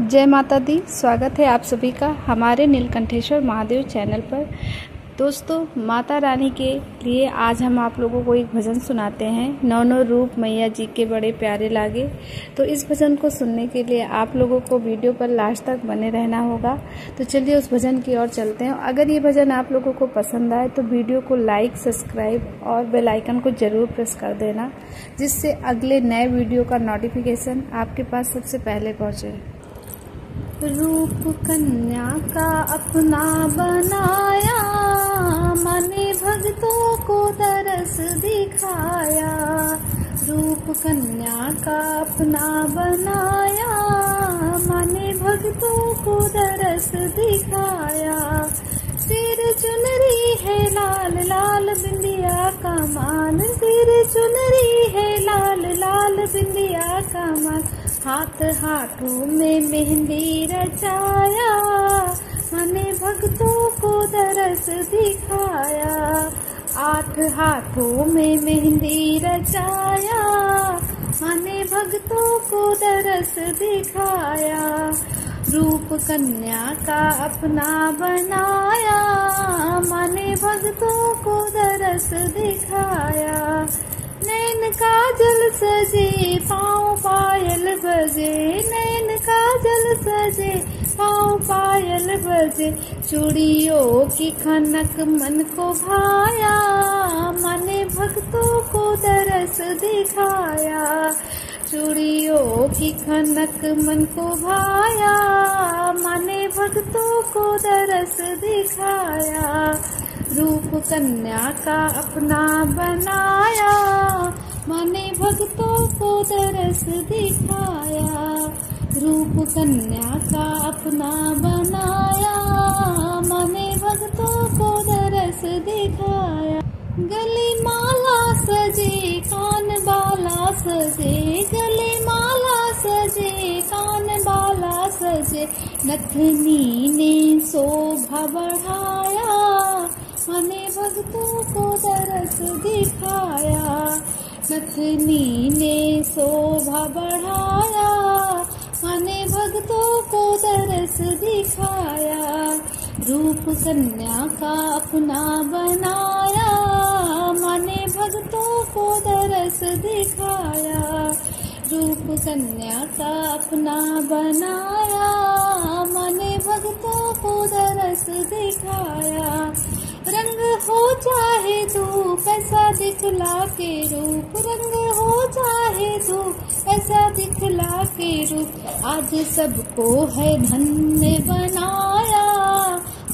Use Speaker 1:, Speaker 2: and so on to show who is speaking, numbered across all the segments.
Speaker 1: जय माता दी। स्वागत है आप सभी का हमारे नीलकंठेश्वर महादेव चैनल पर। दोस्तों, माता रानी के लिए आज हम आप लोगों को एक भजन सुनाते हैं। नौ नौ रूप मैया जी के बड़े प्यारे लागे। तो इस भजन को सुनने के लिए आप लोगों को वीडियो पर लास्ट तक बने रहना होगा। तो चलिए उस भजन की ओर चलते हैं। अगर ये भजन आप लोगों को पसंद आए तो वीडियो को लाइक, सब्सक्राइब और बेल आइकन को ज़रूर प्रेस कर देना, जिससे अगले नए वीडियो का नोटिफिकेशन आपके पास सबसे पहले पहुँचे। रूप कन्या का अपना बनाया, माने भक्तों को दरस दिखाया। रूप कन्या का अपना बनाया, माने भक्तों को दरस दिखाया। सिर चुनरी है लाल लाल बिंदिया का मान। सिर चुनरी है लाल लाल बिंदिया का मान। हाथ हाथों में मेहंदी रचाया, मने भक्तों को दरस दिखाया। आठ हाथों में मेहंदी रचाया, मने भक्तों को दरस दिखाया। रूप कन्या का अपना बनाया, मने भक्तों को दरस दिखाया। नैन का जल सजे पाँव पायल बजे, नैन का जल सजे। पाँव पायल बजे, चूड़ियों की खनक मन को भाया। मने भक्तों को दरस दिखाया। चूड़ियों की खनक मन को भाया। मने भक्तों को दरस दिखाया। रूप कन्या का अपना बनाया दिखाया, रूप कन्या का अपना बनाया, माने भक्तों को दरस दिखाया। गली माला सजे, कान बाला सजे गली माला सजे, कान बाला सजे, नथनी ने शोभा बढ़ाया हमें भक्तों को दरस दिखाया। नथनी ने शोभा बढ़ाया हमें भक्तों को दरस दिखाया, रूप कन्या का अपना बनाया, माने भक्तों को दरस दिखाया, रूप कन्या का अपना बनाया, माने भक्तों को दरस दिखाया। कैसा दिखला के रूप रंग हो चाहे तो ऐसा दिखला के रूप। आज सबको है धन्य बनाया,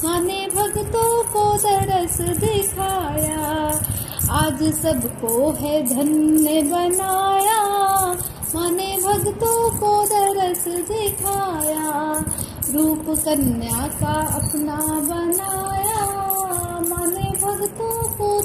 Speaker 1: माने भक्तों को दरस दिखाया। आज सबको है धन्य बनाया, माने भक्तों को दरस दिखाया। रूप कन्या का अपना बनाया, माने भक्तों को